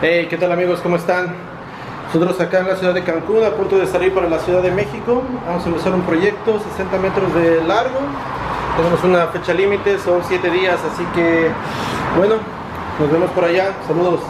Hey, ¿qué tal amigos? ¿Cómo están? Nosotros acá en la ciudad de Cancún, a punto de salir para la ciudad de México. Vamos a empezar un proyecto, 60 metros de largo. Tenemos una fecha límite, son 7 días, así que bueno, nos vemos por allá. Saludos.